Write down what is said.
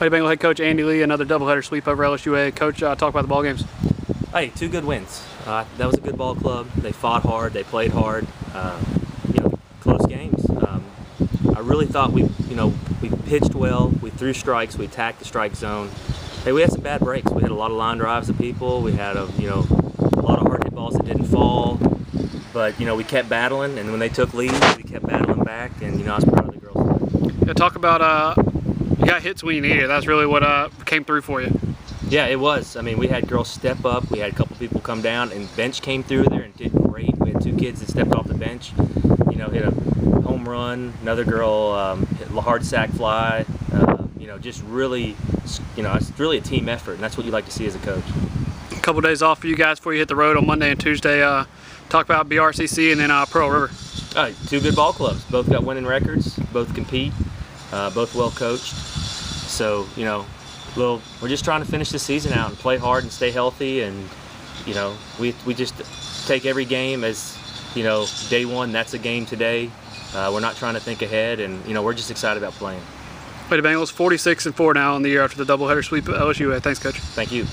Lady Bengal head coach Andy Lee, another doubleheader sweep over LSUA. Coach, uh, talk about the ball games. Hey, two good wins. Uh, that was a good ball club. They fought hard. They played hard. Uh, you know, close games. Um, I really thought we, you know, we pitched well. We threw strikes. We attacked the strike zone. Hey, we had some bad breaks. We had a lot of line drives of people. We had a, you know, a lot of hard hit balls that didn't fall. But you know, we kept battling, and when they took lead, we kept battling back. And you know, I was proud of the girls. Yeah, talk about uh, hits when you needed. That's really what uh, came through for you. Yeah, it was. I mean, we had girls step up. We had a couple people come down, and bench came through there and did great. We had two kids that stepped off the bench. You know, hit a home run. Another girl um, hit a hard sac fly. Uh, you know, just really, you know, it's really a team effort, and that's what you like to see as a coach. A couple days off for you guys before you hit the road on Monday and Tuesday. Uh, talk about BRCC and then uh, Pearl River. Uh, two good ball clubs. Both got winning records. Both compete. Uh, both well coached. So you know, little, we're just trying to finish the season out and play hard and stay healthy. And you know, we we just take every game as you know, day one. That's a game today. Uh, we're not trying to think ahead, and you know, we're just excited about playing. Lady Bengals 46 and 4 now in the year after the doubleheader sweep at LSU. Thanks, coach. Thank you.